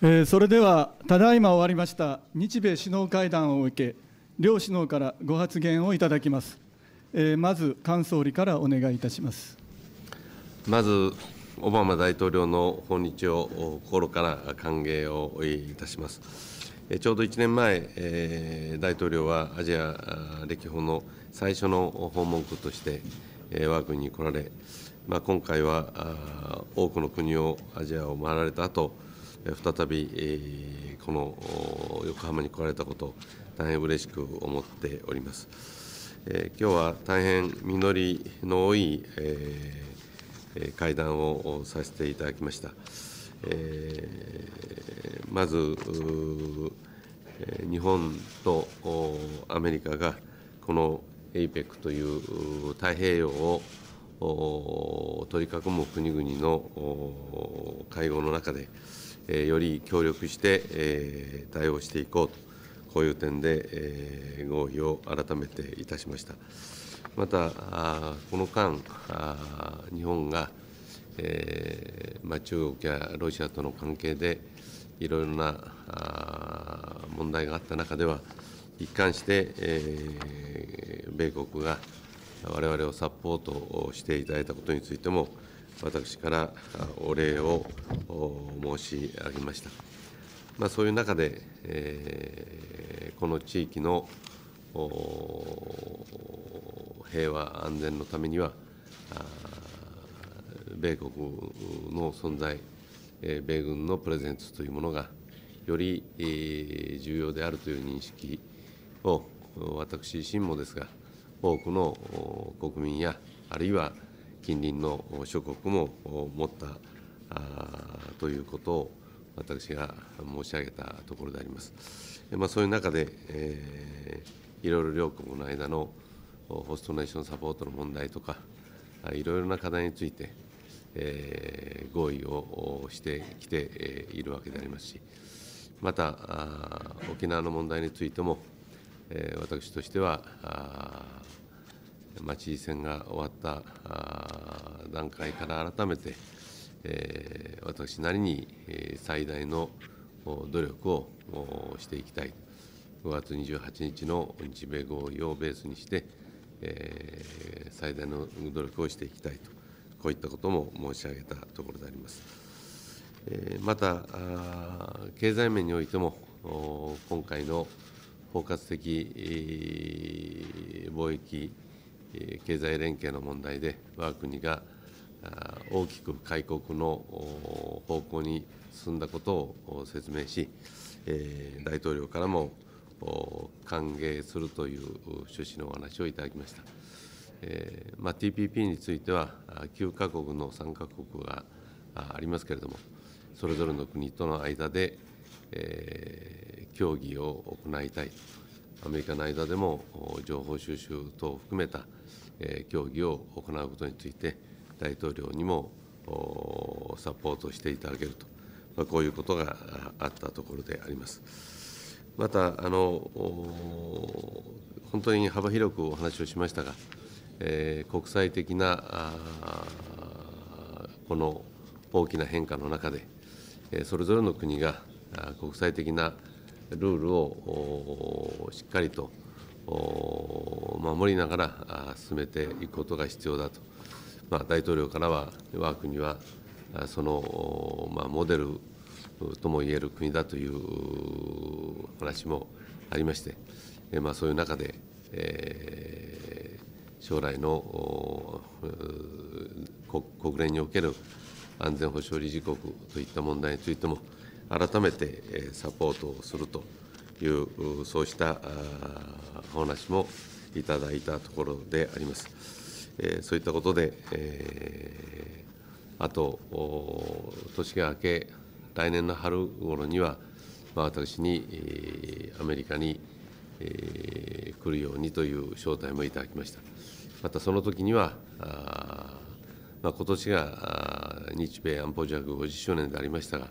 えー、それではただいま終わりました日米首脳会談を受け両首脳からご発言をいただきます、えー、まず菅総理からお願いいたします。まずオバマ大統領の訪日を心から歓迎をいたします。ちょうど1年前、えー、大統領はアジア歴訪の最初の訪問国として、えー、我が国に来られ、まあ、今回は多くの国をアジアを回られた後再びこの横浜に来られたこと、大変嬉しく思っております。今日は大変実りの多い会談をさせていただきました。まず、日本とアメリカがこの APEC という太平洋を取り囲む国々の会合の中で、より協力して対応していこうと、こういう点で合意を改めていたしました。また、この間、日本が、まあ、中国やロシアとの関係で、いろいろな問題があった中では、一貫して、米国がわれわれをサポートしていただいたことについても、私からお礼を申し上げました。まあ、そういう中で、えー、この地域の平和安全のためには、米国の存在、米軍のプレゼンツというものが、より重要であるという認識を、私自身もですが、多くの国民や、あるいは近隣の諸国も持ったということを私が申し上げたところであります。まあ、そういう中で、えー、いろいろ両国の間のホストネーションサポートの問題とか、いろいろな課題について、えー、合意をしてきているわけでありますし、また、沖縄の問題についても、えー、私としては、まあ、知事選が終わった段階から改めて、えー、私なりに最大の努力をしていきたい、5月28日の日米合意をベースにして、えー、最大の努力をしていきたいと、こういったことも申し上げたところであります。えー、また、経済面においても、今回の包括的貿易経済連携の問題で、我が国が大きく開国の方向に進んだことを説明し、大統領からも歓迎するという趣旨のお話をいただきました。まあ、TPP については、9か国の参加国がありますけれども、それぞれの国との間で、協議を行いたい、アメリカの間でも情報収集等を含めた協議を行うことについて、大統領にもサポートしていただけると、まあ、こういうことがあったところであります。またあの本当に幅広くお話をしましたが、えー、国際的なこの大きな変化の中で、それぞれの国が国際的なルールをしっかりと守りながら進めていくことが必要だと、まあ、大統領からは、我が国はその、まあ、モデルともいえる国だという話もありまして、まあ、そういう中で、えー、将来の国連における安全保障理事国といった問題についても、改めてサポートをするという、そうしたお話もいただいたところであります。そういったことで、え、あと年が明け、来年の春頃には、ま、私にアメリカに、え、来るようにという招待もいただきました。またその時には、あまあ、今年が日米安保条約50周年でありましたが、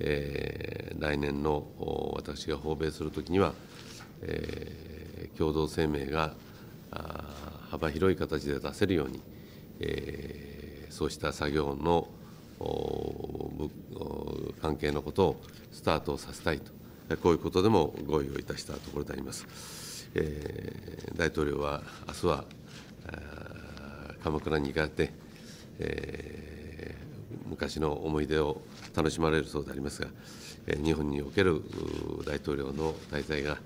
えー、来年の私が訪米するときには、えー、共同声明が幅広い形で出せるように、えー、そうした作業の関係のことをスタートさせたいと、こういうことでも合意をいたしたところであります。えー、大統領は明日は鎌倉に行かれて、えー昔の思い出を楽しまれるそうでありますが、日本における大統領の滞在が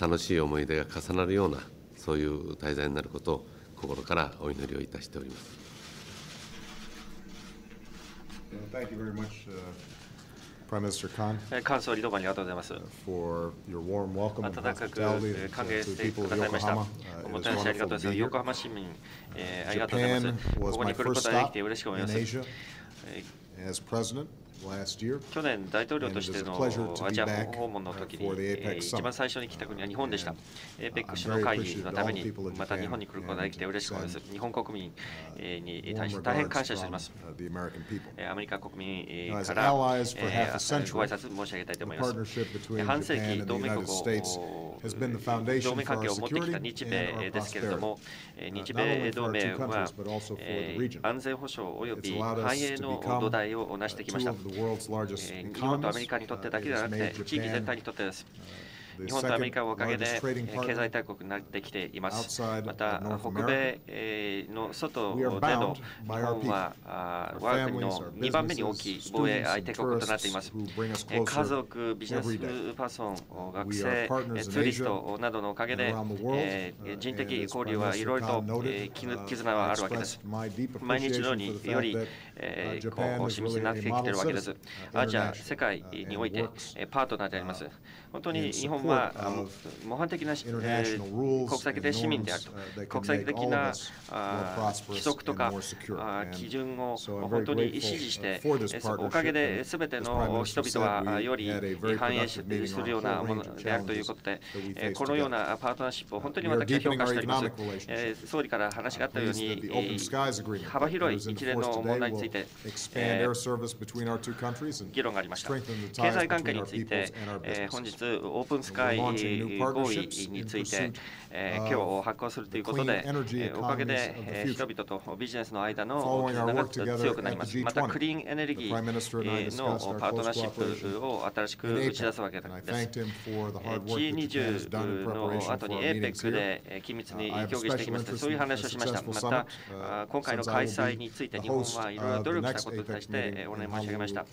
楽しい思い出が重なるような、そういう滞在になることを心からお祈りをいたしております。菅総理どうもありがとうございます。温かく歓迎してくださいました。おもてなしありがとうございます。横浜市民、え、ありがとうございます。ここに来ることができて嬉しく思います。As president? 去年、大統領としてのアジア訪問の時に、一番最初に来た国は日本でした。APEC 首脳会議のために、また日本に来ることができて嬉しく思います。日本国民に対して大変感謝しております。アメリカ国民からご挨拶申し上げたいと思います。半世紀、同盟国を同盟関係を持ってきた日米ですけれども、日米同盟は安全保障及び繁栄の土台を成してきました。日本とアメリカにとってだけではなくて、地域全体にとってです。日本とアメリカのおかげで経済大国になってきています。また、北米の外での日本は我が国の2番目に大きい防衛相手国となっています。家族、ビジネスパーソン、学生、ツーリストなどのおかげで人的交流はいろいろと絆はあるわけです。毎日のようによりえー、候補を示してなってきているわけです。アジア、世界においてパートナーであります。本当に日本は模範的な、えー、国際的な市民であると、国際的な規則とか基準を本当に支持して、おかげで全ての人々はより反映するようなものであるということで、このようなパートナーシップを本当に私は評価しております。総理から話があったように、幅広い一連の問題について、えー、議論がありました。経済関係について、えー、本日オープンスカイ合意について、えー、今日発行するということで、おかげで、えー、人々とビジネスの間の絆が強くなります。またクリーンエネルギーのパートナーシップを新しく打ち出すわけです。G20 の後に APEC で緊密に協議してきました。そういう話をしました。また今回の開催について日本はいろい努力したことに対してお願い申し上げました。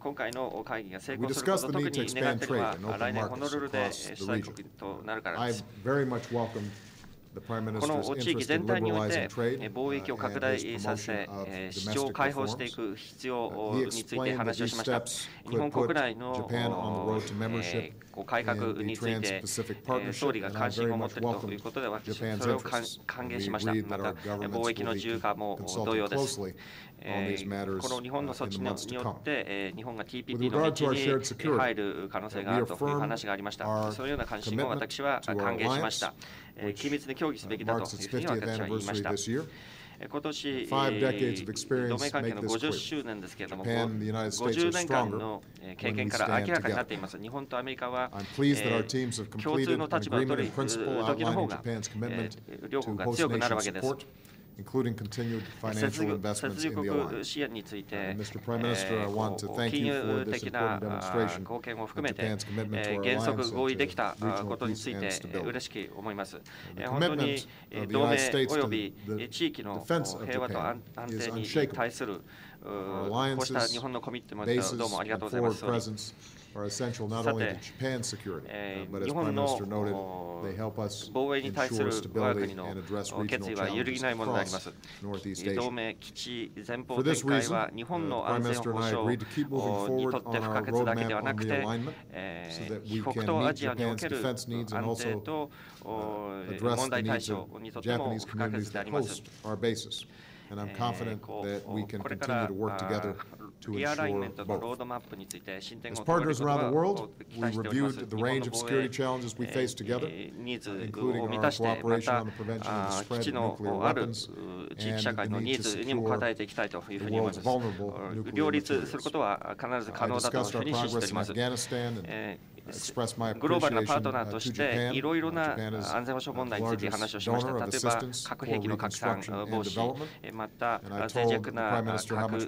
今回の会議が成功すること特に願っているのは、来年ホノルルで主催国となるからです。この地域全体において貿易を拡大させ、市場を開放していく必要について話をしました。日本国内の改革について、総理が関心を持っているということで、私、それを歓迎しました。また、貿易の自由化も同様です。この日本の措置によって、日本が TPP の道に入る可能性があるという話がありました。そのような関心も私は歓迎しました。緊密に協議すべきだというふうに私は言いました。今年、同盟関係の50周年ですけれども、50年間の経験から明らかになっています。日本とアメリカは、共通の立場を取り、時の方が、両国が強くなるわけです。including continued financial investments in the alliance. Mr. Prime Minister, I want to thank you for this important demonstration of Japan's commitment to our alliance and to regional peace and stability. The commitment of the United States to the defense of Japan is unshakable. Our alliances, bases, and forward presence さて、え、日本の防衛に対する我が国の決意は揺るぎないものであります。同盟基地前方展開は日本の安全保障にとって不可欠だけではなくて、北東アジアにおける安定と問題対処にとっても不可欠であります。And I'm confident that we can continue to work together to ensure both. As partners around the world, we reviewed the range of security challenges we face together, including our cooperation on the prevention of the spread of nuclear weapons and the need to secure the world's vulnerable nuclear materials. I discussed our progress in Afghanistan and グローバルなパートナーとして、いろいろな安全保障問題について話をしました。例えば、核兵器の拡散防止、また、脆弱な核物質の保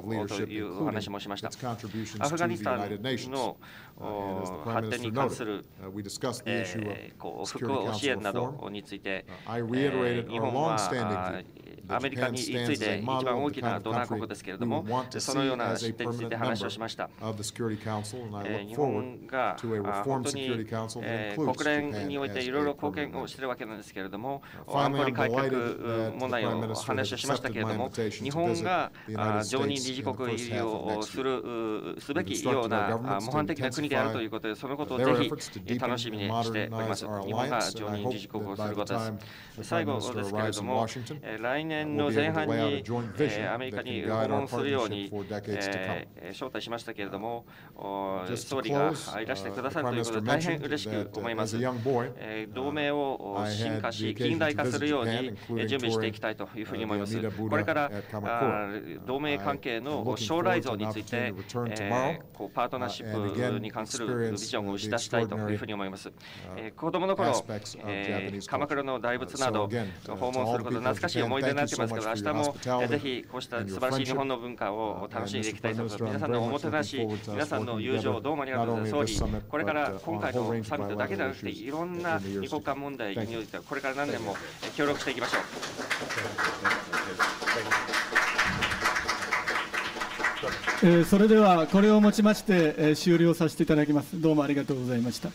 護というお話もしました。アフガニスタンの発展に関する、えー、こう復興支援などについて、えー、日本はアメリカについて一番大きなドナー国ですけれども、そのような視点について話をしました。日本が本当に国連においていろいろ貢献をしているわけなんですけれども、安保理改革問題を話をしましたけれども、日本が常任理事国入りをするすべきような模範的な国であるということで、そのことをぜひ楽しみにしております。日本が常任理事国をすることです。最後ですけれども、来年の前半に、えー、アメリカに訪問するように、えー、招待しましたけれども、総理がいらしてくださるということで大変嬉しく思います。えー、同盟を進化し、近代化するように準備していきたいというふうに思います。これから同盟関係の将来像について、えー、こうパートナーシップに関するビジョンを打ち出したいというふうに思います。えー、子供の頃、えー、鎌倉の大仏など訪問すること懐かしい思い出になってますけど、明日もぜひこうした素晴らしい日本の文化を楽しんでいきたいと思います。皆さんのおもてなし、皆さんの友情、どうもありがとうございます。総理、これから今回のサミットだけではなくて、いろんな二国間問題においては、これから何年も協力していきましょう。えー、それではこれをもちまして、えー、終了させていただきます。どうもありがとうございました。